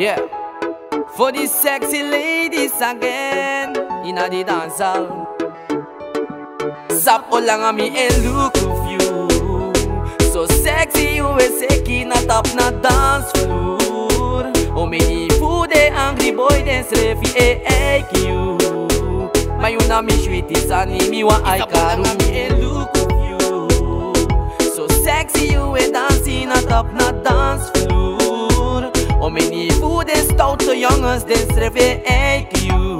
Yeah. For the sexy ladies again in a the dance hall. Zap lang a me and look of you. So sexy you is taking a top na dance floor. Oh many food they angry boy dance refi e ek you. Mayuna mi sweetie sani mi wa ai karu me and food they stout so jongens refi ek you.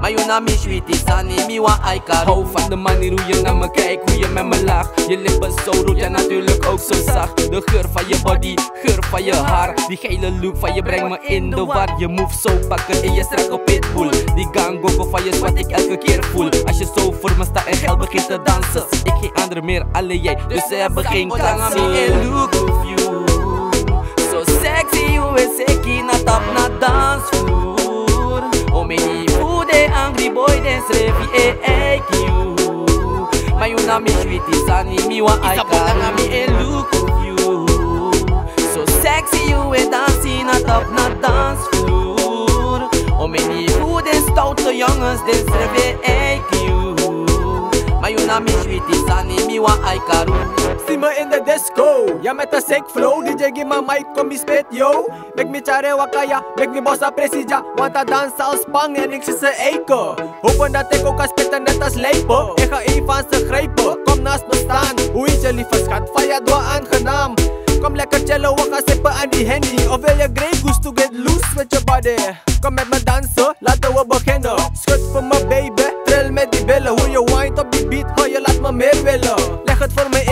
Maar je naam is sweet is aan niet wa I kan Hou van de manier hoe je naar me kijkt, hoe je met me lacht. Je lippen zo rood, ja natuurlijk ook zo zacht. De geur van je body, geur van je haar. Die gele look van je brengt me in de war. Je move zo pakken in je strakke pitbull. Die gangogo van je is wat ik elke keer voel. Als je zo voor me staat en geld begint te dansen. Ik geen andere meer, alleen jij, dus ze hebben geen kans look of you boy dance revi e e kiu Mayuna mi shwiti sani miwa aika na me e eh, look of you. So sexy you e dancing atop na dance floor. Oh, Omeni who dance out the youngest dance revi e kiu Mayuna mi shwiti sani miwa aika The disco, ja met een sick flow. DJ give my mic, kom je spit yo. Make me chare wakaya, make me bossa presija Want dat dansen als spang en ik zie ze eiken Hopen dat ik ook kan spitten net als lijpen Ik ga even aan ze grijpen, kom naast me staan. Hoe is je lieve schat, van doa aangenaam. Kom lekker chillen, we gaan sippen aan die handy Of wil je Grey Goose to get loose with your body? Kom met me dansen, laten we beginnen. Schud voor me baby, trill met die billen. Hoe je wine op die beat, oh je laat me meer willen. Leg het voor me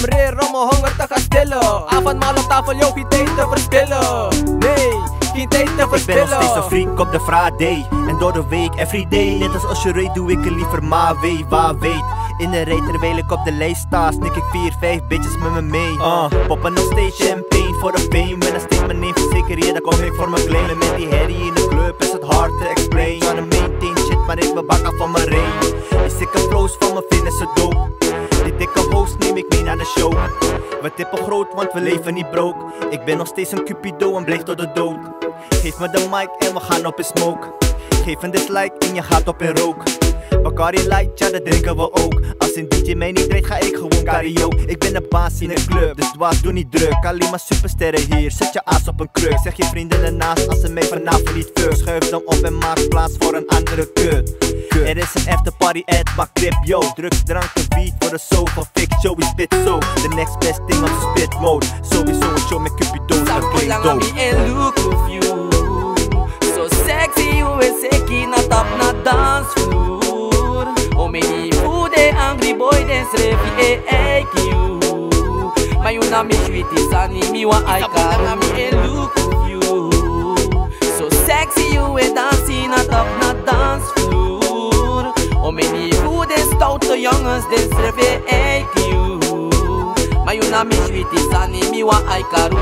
rare om mijn honger te gaan stillen. Avondmaal op tafel, joh, geen tijd te verspillen. Nee, geen tijd te Ik ben verspillen. nog steeds een freak op de Friday. En door de week, everyday Net als reed doe ik er liever maar weet waar weet. In de reet terwijl ik op de lijst sta Snik ik 4, 5 bitches met me mee. Uh, Poppen nog steeds champagne voor de fame. Ben een steeds mijn neem verzekerd, ja dan kom ik voor mijn claim. Met die herrie in de club is het hard te explain. Tryna maintain shit, maar ik ben bakken van mijn rain Die sikke flows van me vinden ze dope ik mee naar de show. We tippen groot, want we leven niet broke. Ik ben nog steeds een cupido en bleef tot de dood. Geef me de mic en we gaan op in smoke. Geef een dislike en je gaat op in rook. Bacardi Light, ja dat drinken we ook Als een DJ mij niet treedt ga ik gewoon karaoke Ik ben de baas in een club, dus dwaas doe niet druk Alleen maar supersterren hier, zet je aas op een kruk Zeg je vrienden ernaast als ze mij vanavond niet fuck Schuif dan op en maak plaats voor een andere kut Er is een afterparty at Bakrip, yo. Drugs, drank en beat voor de soul van Fix Joey spit zo, the next best thing op spit mode. Sowieso een show met Cupidon, dat Sapo klinkt lang dope me and look of you. So sexy you is taking na top na dance floor Oh many food they angry boy dance revi e ek you. Maar you na me sweetie sani mi wa I serve ei you. My una mi juiti sani mi wa I karu